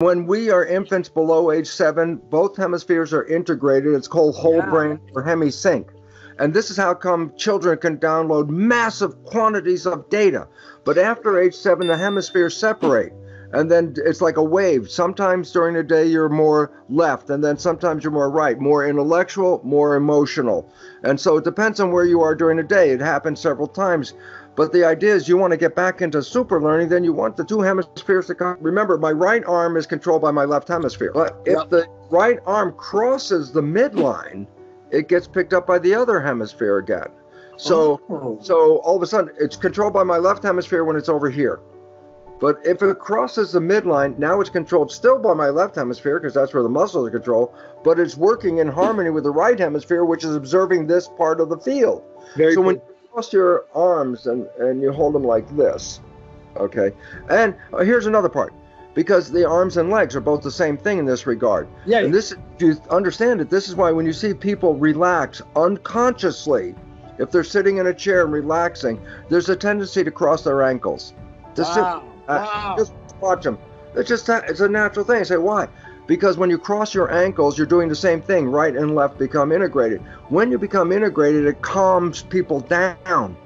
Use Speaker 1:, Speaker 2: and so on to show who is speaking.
Speaker 1: When we are infants below age seven, both hemispheres are integrated. It's called whole
Speaker 2: Yeah.
Speaker 1: brain or hemisync. And this is how come children can download massive quantities of data. But after age seven, the hemispheres separate. And then it's like a wave. Sometimes during the day, you're more left, and then sometimes you're more right, more intellectual, more emotional. And so it depends on where you are during the day. It happens several times. But the idea is you want to get back into super learning, then you want the two hemispheres to come. Remember, my right arm is controlled by my left hemisphere. But if
Speaker 2: Yep.
Speaker 1: the right arm crosses the midline, it gets picked up by the other hemisphere again. So
Speaker 2: Oh.
Speaker 1: so all of a sudden it's controlled by my left hemisphere when it's over here. But if it crosses the midline, now it's controlled still by my left hemisphere because that's where the muscles are controlled, but it's working in harmony with the right hemisphere, which is observing this part of the field.
Speaker 2: very
Speaker 1: so when you cross your arms and, and you hold them like this, okay? And uh, here's another part because the arms and legs are both the same thing in this regard.
Speaker 2: yeah,
Speaker 1: And this, if you understand it, this is why when you see people relax unconsciously, if they're sitting in a chair and relaxing, there's a tendency to cross their ankles. To
Speaker 2: wow,
Speaker 1: Uh,
Speaker 2: wow.
Speaker 1: Just watch them. It's just that it's a natural thing. I say why? Because when you cross your ankles, you're doing the same thing. Right and left become integrated. When you become integrated, it calms people down.